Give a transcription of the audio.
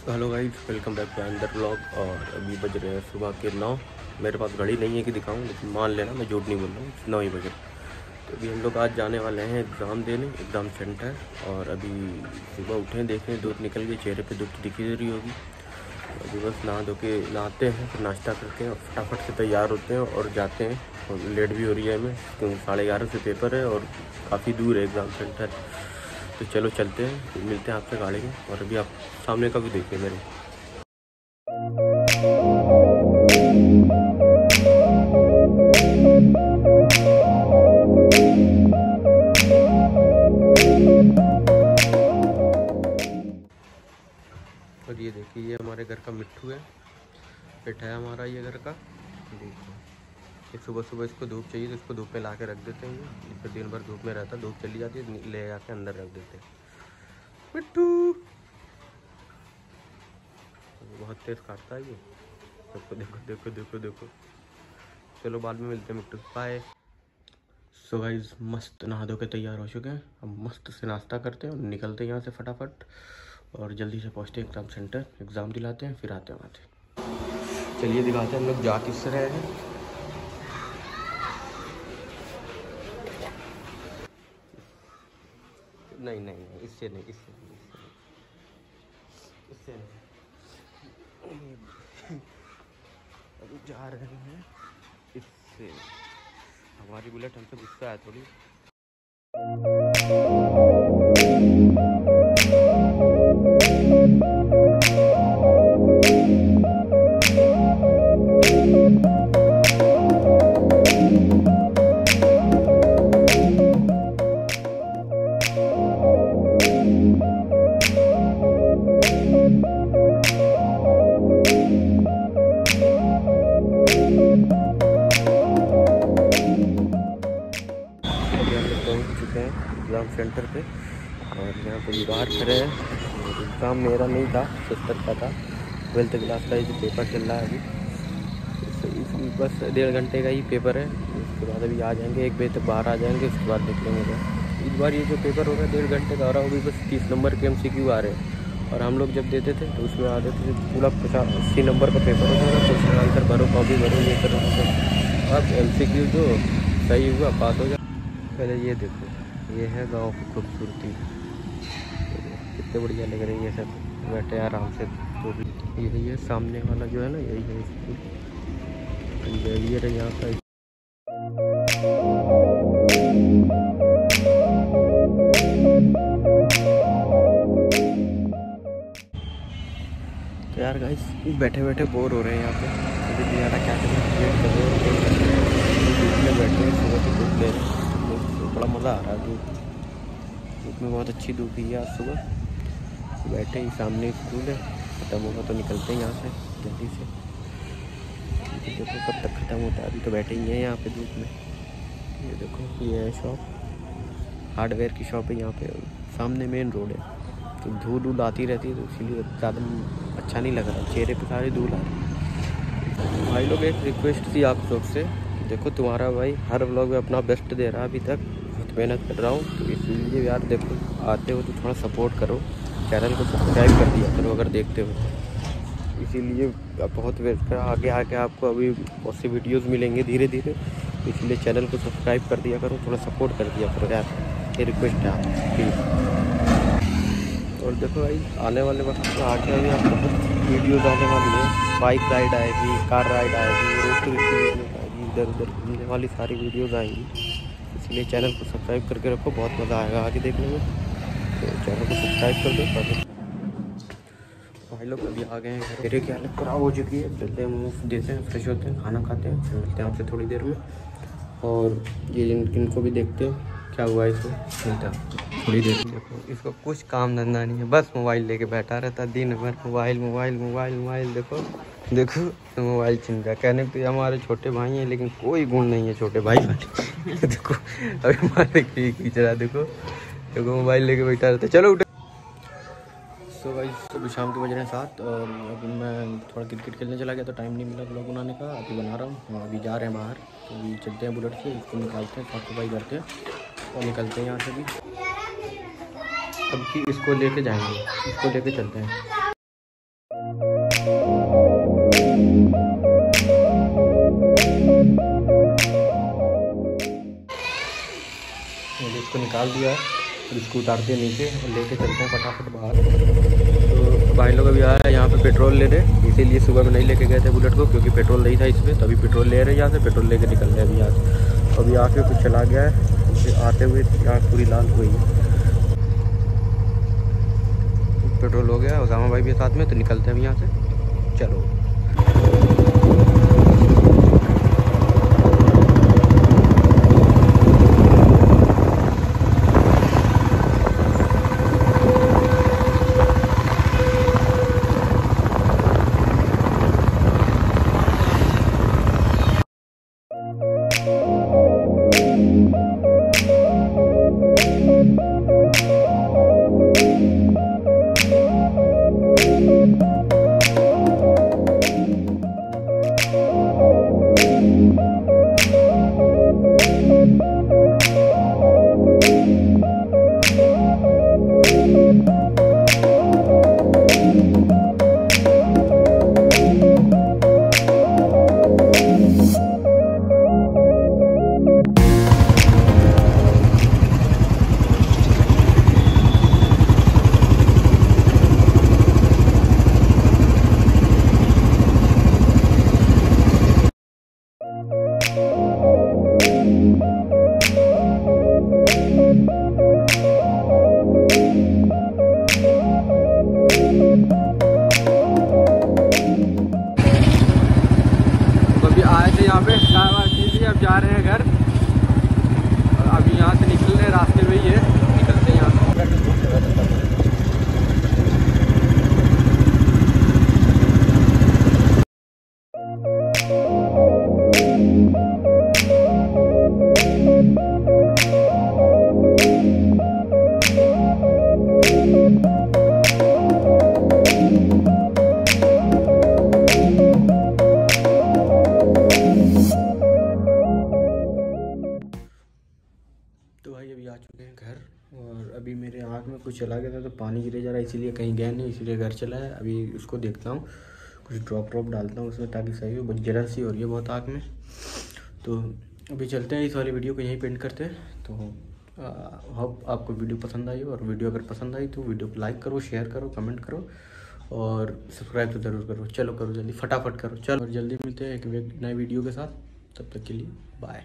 तो hello guys welcome back to अंदर blog और अभी बज रहे हैं सुबह के नौ। मेरे पास घड़ी नहीं है कि दिखाऊँ, लेकिन मान लेना, मैं झूठ नहीं बोल रहा हूँ। नौ ही बजे। तो अभी हम लोग आज जाने वाले हैं एग्ज़ाम देने, एग्ज़ाम सेंटर। और अभी सुबह उठे, देखें, धूप निकल गई, चेहरे पे धूप दिखी दे रही होगी। अभी बस नहा धो के नहाते हैं, फिर नाश्ता करके और फटाफट से तैयार होते हैं और जाते हैं। और लेट भी हो रही है हमें, क्योंकि साढ़े ग्यारह से पेपर है और काफ़ी दूर है एग्ज़ाम सेंटर। तो चलो चलते हैं, फिर मिलते हैं आपसे गाड़ी में, और अभी आप सामने का भी देखिए मेरे। और ये देखिए, ये हमारे घर का मिट्टू है। पेट है हमारा ये घर का। देखिए। ये सुबह सुबह इसको धूप चाहिए तो इसको धूप में ला के रख देते हैं ये। फिर दिन भर धूप में रहता है, धूप चली जाती है ले जाके अंदर रख देते हैं। मिट्टू बहुत तेज काटता है ये। देखो देखो देखो देखो देखो। चलो बाद में मिलते हैं, मिट्टू। बाय सो गाइज़ मस्त नहा धो के तैयार हो चुके हैं। अब मस्त से नाश्ता करते हैं और निकलते हैं यहाँ से फटाफट। और जल्दी से पहुँचते हैं एग्ज़ाम सेंटर एग्ज़ाम दिलाते हैं, फिर आते हैं वहाँ से। चलिए दिखाते हैं हम लोग जा किस रहे हैं। नहीं नहीं नहीं, इससे नहीं इससे नहीं इससे नहीं। इससे नहीं। अभी जा रहे हैं। इससे हमारी बुलेट हमसे गुस्सा है थोड़ी। और यहाँ पे बाहर खड़े हैं। एग्ज़ाम मेरा नहीं था सिस्टर का था। ट्वेल्थ क्लास का जो पेपर चल रहा है अभी। इस, इस बस डेढ़ घंटे का ही पेपर है। उसके बाद अभी आ जाएँगे एक बजे तक बाहर आ जाएँगे उसके बाद देख लेंगे इस बार ये जो पेपर हो है डेढ़ घंटे का हो रहा है भी बस तीस नंबर के एमसीक्यू आ रहे हैं। और हम लोग जब देते थे तो उसमें आते थे पूरा पचास अस्सी नंबर का पेपर होता था। तो उसमें आंसर भरो कॉपी भरो ये करो अब एम सी क्यू जो सही हुआ पास हो जाए पहले ये देखो। ये है गाँव की खूबसूरती। कितने बढ़िया लग रही है सब। बैठे आराम से। तो भी यही है, सामने वाला जो है ना, यही है स्कूल ये रही यहाँ का तो यार गाइस बैठे बैठे बोर हो रहे हैं यहाँ पे। अभी ज़्यादा क्या करें बैठे हैं सुबह की धूप ले रहे हैं तो बड़ा मज़ा आ रहा है धूप। धूप में बहुत अच्छी धूप ही है आज सुबह। बैठे ही, सामने स्कूल है, ख़त्म होगा तो निकलते हैं यहाँ से, जल्दी से। देखो कब तक ख़त्म होता है, अभी तो बैठे ही हैं यहाँ पे धूप में। ये देखो, ये है शॉप हार्डवेयर की शॉप है यहाँ पे, सामने मेन रोड है। तो धूल धूल आती रहती है तो इसीलिए ज़्यादा अच्छा नहीं लग रहा। चेहरे पे सारी धूल आ रही भाई लोग, एक रिक्वेस्ट थी आप लोग से देखो तुम्हारा भाई हर व्लॉग में अपना बेस्ट दे रहा है अभी तक। बहुत मेहनत कर रहा हूँ तो इसलिए यार देखो, आते हो तो थोड़ा सपोर्ट करो चैनल को सब्सक्राइब कर दिया करो अगर देखते हो। इसीलिए बहुत वेट कर आगे आके आपको अभी बहुत सी वीडियोज़ मिलेंगे धीरे धीरे इसलिए चैनल को सब्सक्राइब कर दिया करो, थोड़ा सपोर्ट कर दिया करो यार। ये रिक्वेस्ट है आप प्लीज़ और देखो भाई, आने वाले वक्त में आगे अभी आपको कुछ वीडियोज़ आने वाली है। बाइक राइड आएगी कार राइड आएगी, रोड टू आएगी इधर उधर घूमने वाली सारी वीडियोज़ आएँगी। इसलिए चैनल को सब्सक्राइब करके रखो, बहुत मज़ा आएगा आगे देखने में। तो चैनल को सब्सक्राइब कर दो भाई लोग अभी आ गए हैं मेरे की हालत ख़राब हो चुकी है। चलते हैं मुँह देते हैं, फ्रेश होते हैं, खाना खाते हैं फिर मिलते हैं आपसे थोड़ी देर में। और ये इनको भी देखते हैं क्या हुआ इसको। मिलता थोड़ी देर देखो। इसको कुछ काम धंधा नहीं है, बस मोबाइल लेके बैठा रहता दिन भर। मोबाइल मोबाइल मोबाइल मोबाइल, देखो देखो तो मोबाइल चिंता। कहने पे हमारे छोटे भाई हैं, लेकिन कोई गुण नहीं है छोटे भाई देखो, अभी हमारे खींच रहा देखो। देखो, मोबाइल लेके बैठा रहता चलो उठे। सो भाई सुबह शाम के बज रहे हैं साथ और अभी मैं थोड़ा क्रिकेट खेलने चला गया तो टाइम नहीं मिला ब्लॉग बनाने का। अभी बना रहा हूँ। हाँ, अभी जा रहे हैं बाहर। तो अभी चलते हैं बुलेट से, इसको निकालते हैं साफ़ सफ़ाई करते हैं और निकलते हैं यहाँ से भी। अब कि इसको लेके जाएँगे। इसको लेके चलते हैं। इसको निकाल दिया है। फिर इसको उतारते हैं नीचे और लेके चलते हैं फटाफट बाहर। तो भाई लोग अभी आ रहे हैं, यहाँ पे पेट्रोल ले रहे इसीलिए सुबह में नहीं लेके गए थे बुलेट को, क्योंकि पेट्रोल नहीं था इसमें तो अभी पेट्रोल ले रहे हैं यहाँ से, पेट्रोल लेके निकल रहे हैं अभी यहाँ से। अभी आके कुछ चला गया है फिर आते हुए यहाँ पूरी लाल हुई है। पेट्रोल हो गया, उसामा भाई भी साथ में तो निकलते हैं अभी यहाँ से। चलो। भाई अभी आ चुके हैं घर और अभी मेरे आँख में कुछ चला गया था तो पानी गिरे जा रहा है, इसीलिए कहीं गया नहीं, इसीलिए घर चला है। अभी उसको देखता हूँ, कुछ ड्रॉप ड्रॉप डालता हूँ उसमें ताकि सही हो, बहुत जरा सी हो रही है बहुत आँख में। तो अभी चलते हैं इस वाली वीडियो को यहीं पेंट करते हैं। तो होप आपको वीडियो पसंद आई और वीडियो अगर पसंद आई तो वीडियो को लाइक करो शेयर करो कमेंट करो और सब्सक्राइब तो ज़रूर करो। चलो करो जल्दी, फटाफट करो, चलो। जल्दी मिलते हैं एक नए वीडियो के साथ, तब तक के लिए बाय